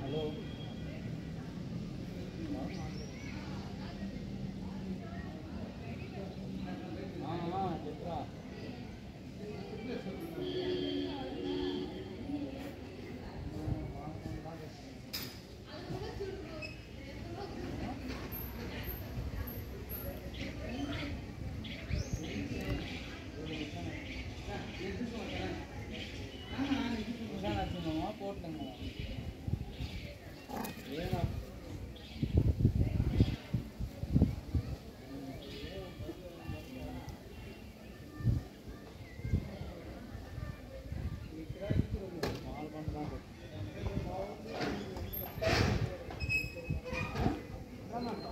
Hello. como.